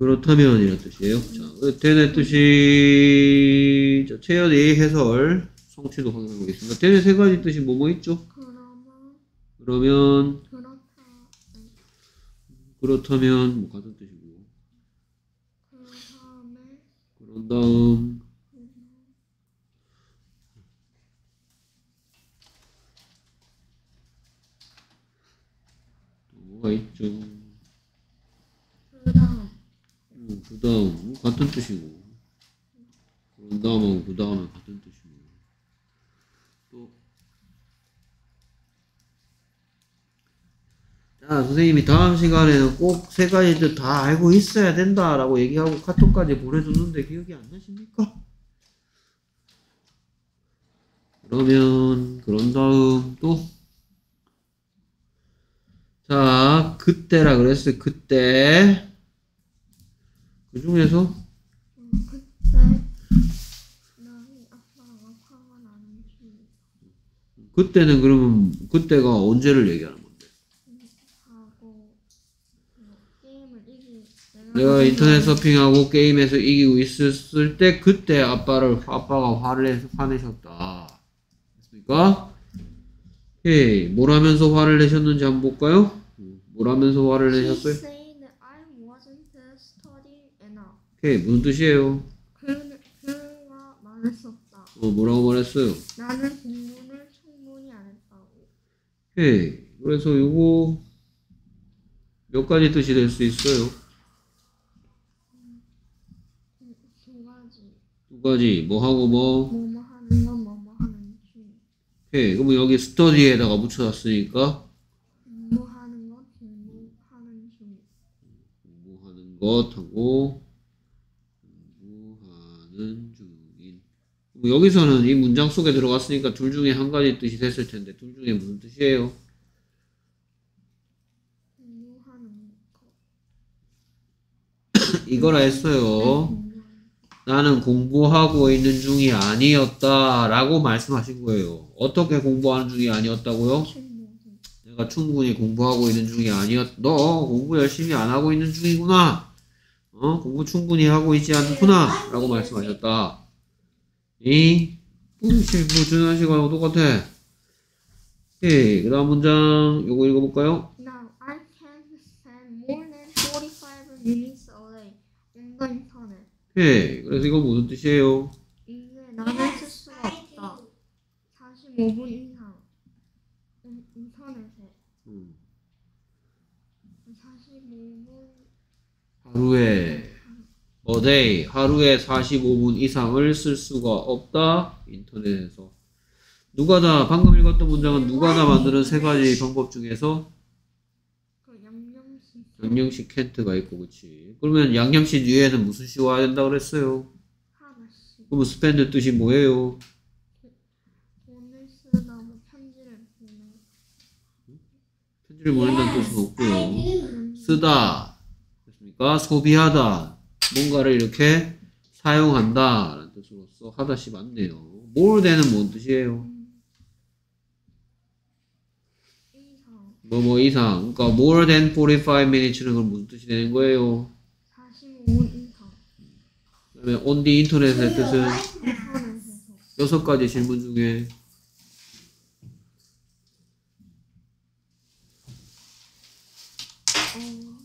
그렇다면 이런 뜻이에요. 자, 되는 뜻이 자, 채연이 해설 성취도 확인해 보겠습니다. 되는 세 가지 뜻이 뭐뭐 있죠? 그러면 그러면 그렇다. 그렇다면 뭐 같은 뜻이고 그 그런 다음 또 뭐가 있죠? 그 다음 음, 그 다음 같은 뜻이고 그런 다음하고 그 다음에 같은 뜻이고 또 자, 선생님이 다음 시간에는 꼭 세 가지 뜻 다 알고 있어야 된다라고 얘기하고 카톡까지 보내줬는데 기억이 안 나십니까? 그러면 그런 다음 또 자, 그때라 그랬어요. 그때 그 중에서 그때는 그러면 그때가 언제를 얘기하는 건데? 내가 인터넷 서핑하고 게임에서 이기고 있었을 때 그때 아빠를 아빠가 화를 내서 화내셨다. 됐습니까? 오케이. 뭘 하면서 화를 내셨는지 한번 볼까요? 음, 뭘 하면서 화를 내셨어요? said I wasn't studying enough. 오케이. 무슨 뜻이에요? 그, 그가 말했었다. 어, 뭐라고 말했어요? 나는 공부를 충분히 안 했다고. 오케이. 그래서 요거 몇 가지 뜻이 될 수 있어요? 두 가지. 두 가지. 뭐 하고 뭐? 뭐뭐 하는 건 뭐뭐 하는 중. 오케이. 그러면 여기 스터디에다가 붙여놨으니까 공부하는 건 공부하는 중. 공부하는 것하고 공부하는 중인. 여기서는 이 문장 속에 들어갔으니까 둘 중에 한 가지 뜻이 됐을 텐데 둘 중에 무슨 뜻이에요? 이거라 했어요. 나는 공부하고 있는 중이 아니었다 라고 말씀하신 거예요. 어떻게 공부하는 중이 아니었다고요? 내가 충분히 공부하고 있는 중이 아니었, 너 공부 열심히 안 하고 있는 중이구나. 어, 공부 충분히 하고 있지 않구나. 라고 말씀하셨다. 이, 뭐, 준한 시간 똑같아. 오케이. 그 다음 문장, 요거 읽어볼까요? Now I can spend more than 45 minutes a day on the internet. 오케이. 그래서 이거 무슨 뜻이에요? 이제 나는 쓸 수가 없다. 45분 이상 인- 인터넷에 음, 45분 하루에, a day, 하루에 45분 이상을 쓸 수가 없다. 인터넷에서. 누가 다, 방금 읽었던 문장은 누가 다 만드는 세 가지 방법 중에서 그 양념식 캔트가 있고, 그치. 그러면 양념씨 뒤에는 무슨 씨 와야 된다 그랬어요? 그러면 spend 뜻이 뭐예요? 편지를 보낸다는 뜻은 없고요. 쓰다. 됐습니까? 소비하다. 뭔가를 이렇게 사용한다. 라는 뜻으로서 하다씨 맞네요. more than은 뭔 뜻이에요? 뭐뭐 이상. 그러니까 more than 45 minutes는 그럼 무슨 뜻이 되는 거예요? 45분 이상 그 다음에 on the internet의 뜻은 여섯 가지 질문 중에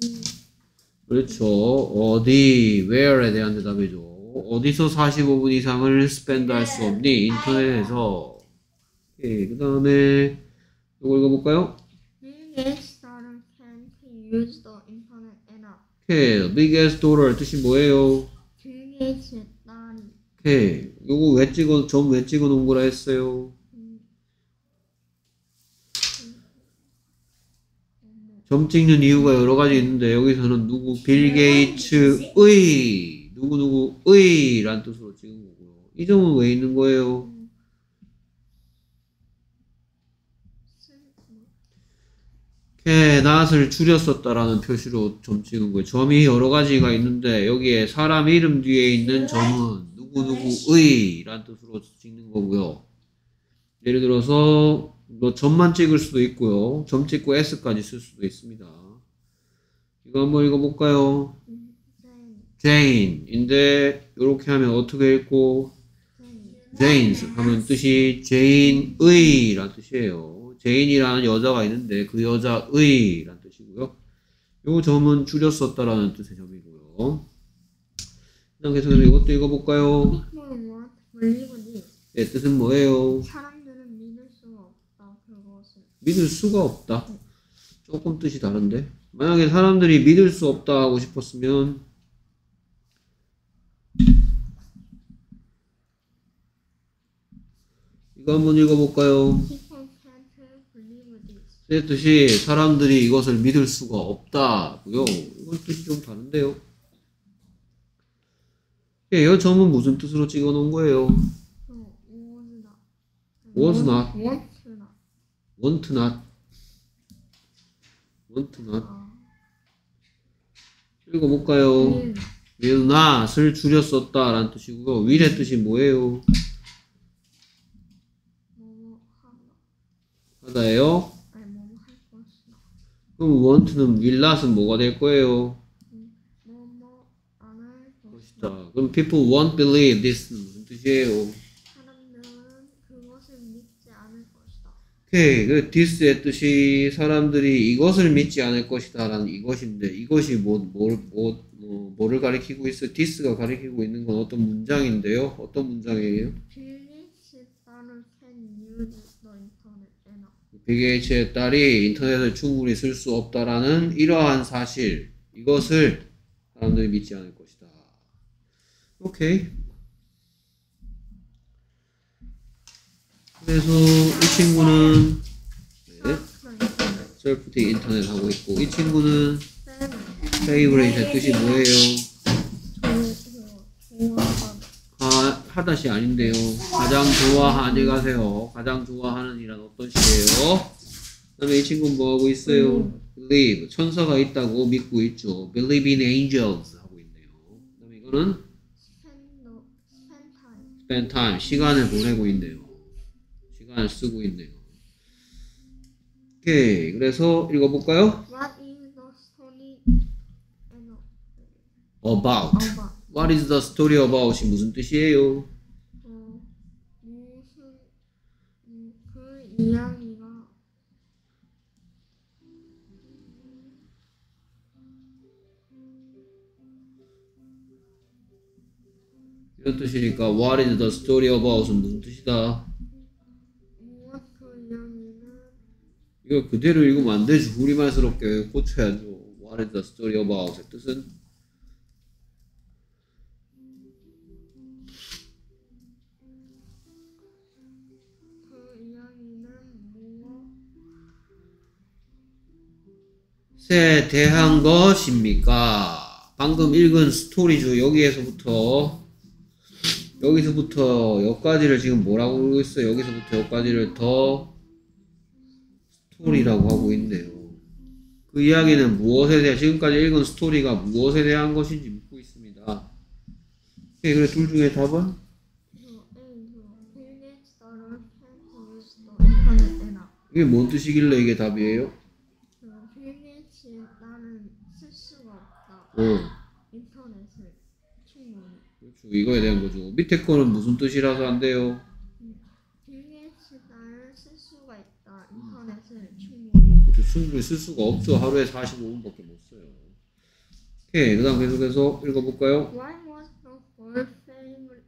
어디 그렇죠. 어디, where에 대한 대답이죠. 어디서 45분 이상을 spend 할 수 없니? 인터넷에서. 오케이. 그 다음에, 이거 읽어볼까요? Bill Gates daughter can't use the internet enough. 오케이. biggest daughter 뜻이 뭐예요? 빌 게이츠의 딸이 오케이. 요거 왜 찍어, 점 왜 찍어 놓은 거라 했어요? 점 찍는 이유가 여러 가지 있는데, 여기서는 누구, 빌 게이츠의, 누구 누구의 라는 뜻으로 찍은 거고요. 이 점은 왜 있는 거예요? 이렇게 낫을 줄였었다라는 표시로 점 찍은 거예요. 점이 여러 가지가 있는데 여기에 사람 이름 뒤에 있는 점은 누구누구의 라는 뜻으로 찍는 거고요. 예를 들어서 뭐 점만 찍을 수도 있고요. 점 찍고 S까지 쓸 수도 있습니다. 이거 한번 읽어볼까요? Jane인데 이렇게 하면 어떻게 읽고. Jane's 하면 뜻이 제인의란 뜻이에요. 제인이라는 여자가 있는데 그 여자의란 뜻이고요. 요 점은 줄여 썼다라는 뜻의 점이고요. 그다음 계속해서 이것도 읽어볼까요? 네, 뜻은 뭐예요? 사람들은 믿을 수가 없다. 그것을. 믿을 수가 없다. 조금 뜻이 다른데. 만약에 사람들이 믿을 수 없다 하고 싶었으면 이거 한번 읽어볼까요? 내 뜻이 사람들이 이것을 믿을 수가 없다고요. 이건 뜻이 좀 다른데요. 예, 이 점은 무슨 뜻으로 찍어 놓은 거예요? 어, was not. Want not. want not. 아, 읽어볼까요? will. will not을 줄여 썼다 라는 뜻이고요. will의 뜻이 뭐예요? 하다. 하다예요. 그럼 want는 will not은 뭐가 될 거예요? 그럼 people won't believe this는 무슨 뜻이에요? 사람들은 그것을 믿지 않을 것이다. 오케이. 그 this의 뜻이 사람들이 이것을 믿지 않을 것이다라는 이것인데 이것이 뭐, 뭘, 뭐, 뭐, 뭐를 가리키고 있어? this가 가리키고 있는 건 어떤 문장인데요? 어떤 문장이에요? 비게이츠의 딸이 인터넷을 충분히 쓸 수 없다라는 이러한 사실 이것을 사람들이 믿지 않을 것이다. 오케이. 그래서 이 친구는 네, surf the internet 하고 있고 이 친구는 favorite의 뜻이 뭐예요? 아, 하다씨 아닌데요. 가장 좋아하니 가세요. 가장 좋아하는 이란 어떤 씨예요? 그 다음에 이 친구는 뭐 하고 있어요? believe 천사가 있다고 믿고 있죠. believe in angels 하고 있네요. 그 다음에 이거는 the spend time. spend time 시간을 보내고 있네요. 시간을 쓰고 있네요. 오케이. 그래서 읽어볼까요? What is the story about. about? What is the story about이 무슨 뜻이에요? 어, 무슨 음, 그 이야기가 이런 뜻이니까 What is the story about은 무슨 뜻이다? 무엇 그 이야기는 이거 그대로 읽으면 안 되지. 우리말스럽게 고쳐야죠. What is the story about의 뜻은? 그 이야기는 무엇 에 대한 것입니까? 방금 읽은 스토리죠. 여기에서부터 여기서부터 여기까지를 지금 뭐라고 그러고 있어요? 여기서부터 여기까지를 더 스토리라고 하고 있네요. 그 이야기는 무엇에 대해 지금까지 읽은 스토리가 무엇에 대한 것인지 묻고 있습니다. 오케이, 그래 둘 중에 답은 이게 뭔 뜻이길래 이게 답이에요? 그 빌리지 딸은 쓸 수가 없다. 어, 인터넷을 충분히 그렇죠. 이거에 대한 거죠. 밑에 거는 무슨 뜻이라서 안 돼요? 빌리지 딸을 쓸 수가 충분히 그렇죠. 충분히 쓸 수가 없죠. 하루에 45분밖에 못 써요. 오케이. 그 다음 계속해서 읽어볼까요? Why was the girl favorite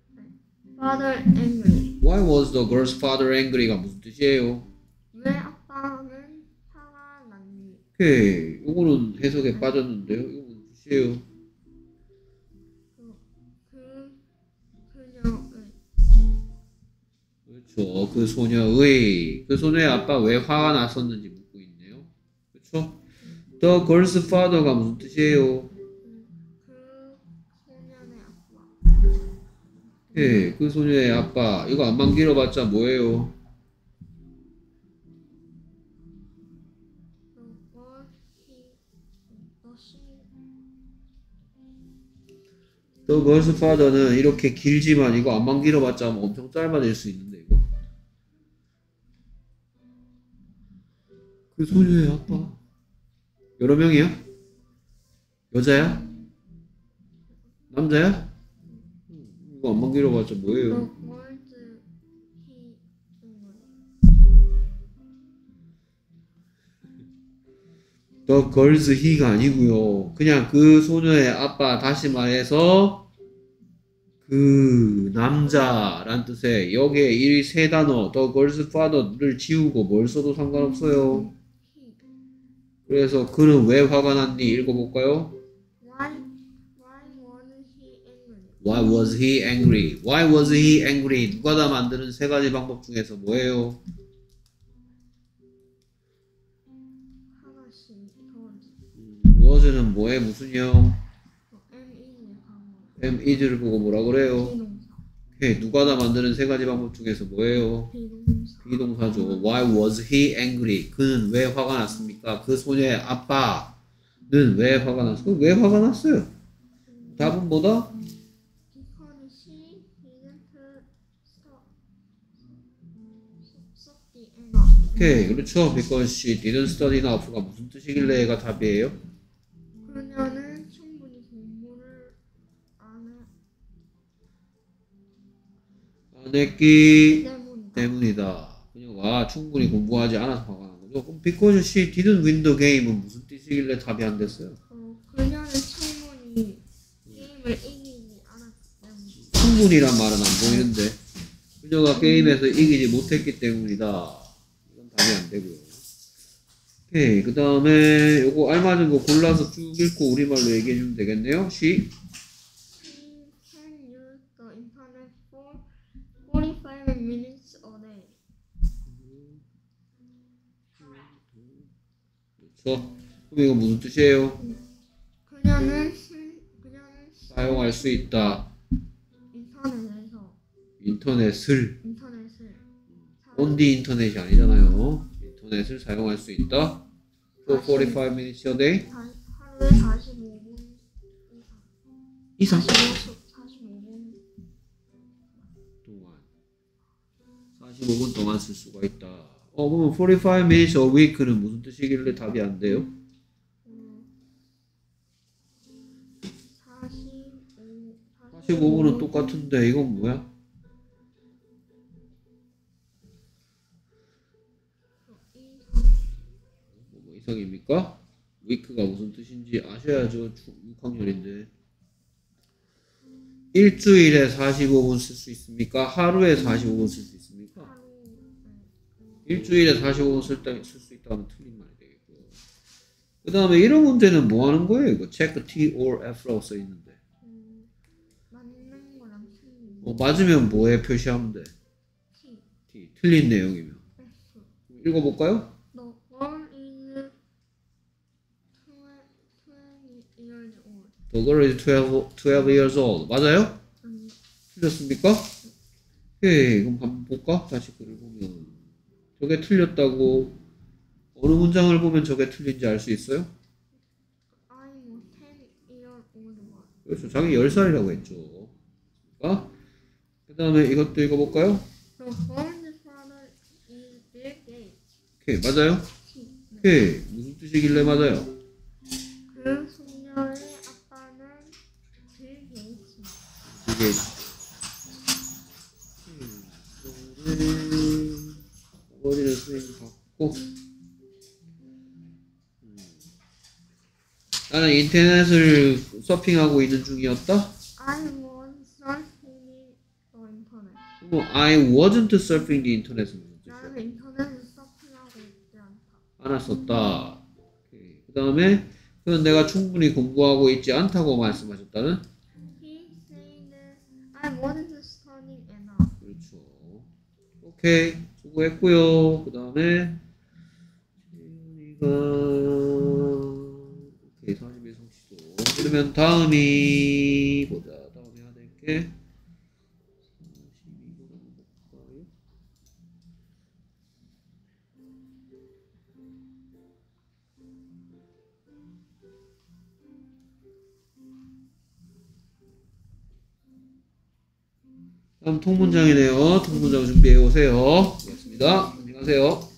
father angry? Why was the girl's father angry가 무슨 뜻이에요? 왜 아빠는 화가 났니? 오케이. 요거는 해석에 빠졌는데요. 이거 무슨 뜻이에요? 그렇죠. 그 소녀의 그 소녀의 아빠 왜 화가 났었는지 묻고 있네요. 그렇죠? The girl's father가 무슨 뜻이에요? 그. 예, 그 소녀의 아빠 이거 안만 길어봤자 뭐예요? The girl's father는 이렇게 길지만 이거 안만 길어봤자 뭐 엄청 짧아질 수 있는데 그 소녀의 아빠 여러 명이야? 여자야? 남자야? 음, 이거 안만 길어봤자 뭐예요? The girls he가 아니고요. 그냥 그 소녀의 아빠 다시 말해서 그 남자란 뜻의 여기에 이 세 단어 the girls father를 지우고 뭘 써도 상관없어요. 그래서 그는 왜 화가 났니? 읽어볼까요? Why was he angry? Why was he angry? 누가 다 만드는 세 가지 방법 중에서 뭐예요? was는 뭐에 무슨 형? M am is를 보고 뭐라 그래요? 오케이, 누가 다 만드는 세 가지 방법 중에서 뭐예요? 비동사. 비동사죠. Why was he angry? 그는 왜 화가 났습니까? 그 소녀의 아빠는 왜 화가 났어요? 왜 화가 났어요? 답은 뭐다? Because she didn't stop stop the enough. 오케이, 그렇죠. Because she didn't study enough가 무슨 뜻이길래가 답이에요? 그녀는 충분히 공부를 안 했기 때문이다. 그녀가 충분히 공부하지 않아서 화가 난 거죠. 그럼 because she didn't win the game은 무슨 뜻이길래 답이 안 됐어요? 어, 그녀는 충분히 게임을 이기지 않았기 때문에. 충분히란 말은 안 보이는데 그녀가 게임에서 이기지 못했기 때문이다. 이건 답이 안 되고요. 오케이 그 다음에 요거 알맞은 거 골라서 쭉 읽고 우리말로 얘기해 주면 되겠네요. 시 그렇죠. 그럼 이거 무슨 뜻이에요? 그녀는 실- 그녀는 사용할 수 있다. 인터넷에서 인터넷을 인터넷을 온디 인터넷이 아니잖아요. 인터넷을 사용할 수 있다. For 45 minutes a day 다- 하루에 45분 이상 이상 45, 45분 동안 45분 동안 쓸 수가 있다. 어 그러면 45 minutes a week는 무슨 뜻이길래 답이 안 돼요? 음, 45 45분은 똑같은데 이건 뭐야? 뭐, 뭐 이상입니까? week가 무슨 뜻인지 아셔야죠. 6학년인데 일주일에 45분 쓸 수 있습니까? 하루에 45분 쓸 수 있습니까? 일주일에 45분 쓸수 있다면 틀린 말이 되겠고요. 그 다음에 이런 문제는 뭐 하는 거예요? 이거 check T or F라고 써 있는데 음, 맞는 거랑 틀린 어, 맞으면 뭐에 표시하면 돼? T T 틀린 내용이면 F 읽어볼까요? The girl is 20 years old. The girl is 12, 12 years old 맞아요? 아니, 틀렸습니까? 오케이 그럼 한번 볼까? 다시 글을 보면 저게 틀렸다고 어느 문장을 보면 저게 틀린지 알 수 있어요? I'm a 10 year old boy. 그렇죠 자기 10살이라고 했죠 그 다음에 이것도 읽어볼까요? The girl's father is Bill Gates. 오케이 맞아요? 오케이 무슨 뜻이길래 맞아요? 그 소녀의 아빠는 빌 게이츠. 이게 머리 인터넷을 서핑하고 있는 중이었다. I was surfing the internet. 뭐 I wasn't surfing the internet은 무슨 뜻이야? 나는 인터넷을 서핑하고 있지 않다. 않았었다. 그 다음에 그는 내가 충분히 공부하고 있지 않다고 말씀하셨다는 He said I wasn't studying enough. 그렇죠. 오케이 수고했고요. 그 다음에 41 그러면 다음이 보자. 다음에 해야 될게 42번 볼까요? 다음 통문장이네요. 통문장 준비해 오세요. 고맙습니다. 안녕하세요.